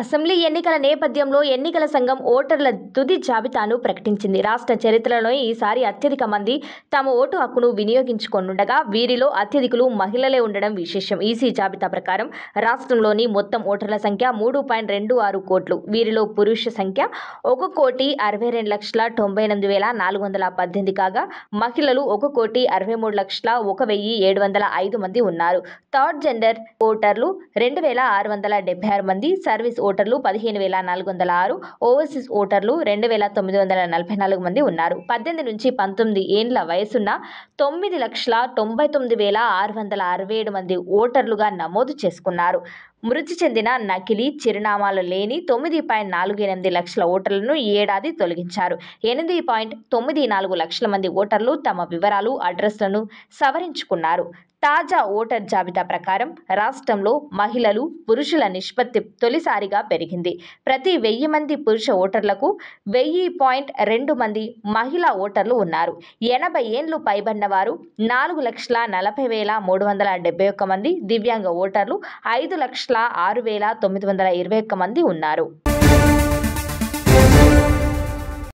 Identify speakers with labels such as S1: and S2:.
S1: Assembly ఎన్నికల నేపథ్యంలో ఎన్నికల సంఘం ఓటర్ల తుది జాబితాను ప్రకటించింది. రాష్ట్ర చరిత్రలో ఈసారి అత్యధిక మంది తమ ఓటు హక్కును వినియోగించుకోనుండగా వీరిలో అత్యధికులు మహిళలే ఉండడం విశేషం. ఈసీ జాబితా ప్రకారం రాష్ట్రంలోని మొత్తం ఓటర్ల సంఖ్య మూడు పాయింట్ రెండు ఆరు కోట్లు. వీరిలో పురుష సంఖ్య ఒక కోటి అరవై రెండు లక్షల తొంభై ఎనిమిది వేల నాలుగు వందల పద్దెనిమిది కాగా మహిళలు ఒక కోటి అరవై మూడు లక్షల ఒక వెయ్యి ఏడు వందల ఐదు మంది ఉన్నారు. థర్డ్ జెండర్ ఓటర్లు రెండు వేల ఆరు వందల డెబ్బై ఆరు మంది సర్వీస్ ఓటర్లు పదిహేను వేల నాలుగు వందల ఆరు ఓవర్సీస్ ఓటర్లు రెండు వేల తొమ్మిది వందల నలభై నాలుగు మంది ఉన్నారు. పద్దెనిమిది నుంచి పంతొమ్మిది ఏండ్ల వయసున్న తొమ్మిది లక్షల తొంభై తొమ్మిది వేల ఆరు వందల అరవై ఏడు మంది ఓటర్లుగా నమోదు చేసుకున్నారు. మృతి చెందిన నకిలీ చిరునామాలు లేని తొమ్మిది పాయింట్ నాలుగు ఎనిమిది లక్షల ఓటర్లను ఈ ఏడాది తొలగించారు. ఎనిమిది పాయింట్ తొమ్మిది నాలుగు లక్షల మంది ఓటర్లు తమ వివరాలు అడ్రస్లను సవరించుకున్నారు. తాజా ఓటర్ జాబితా ప్రకారం రాష్ట్రంలో మహిళలు పురుషుల నిష్పత్తి తొలిసారిగా పెరిగింది. ప్రతి వెయ్యి మంది పురుష ఓటర్లకు వెయ్యి పాయింట్ రెండు మంది మహిళా ఓటర్లు ఉన్నారు. ఎనభై ఏండ్లు పైబడిన వారు నాలుగు లక్షల నలభై వేల మూడు వందల డెబ్బై ఒక్క మంది దివ్యాంగ ఓటర్లు ఐదు లక్షల ఆరు వేల తొమ్మిది వందల ఇరవై ఒక్క మంది ఉన్నారు.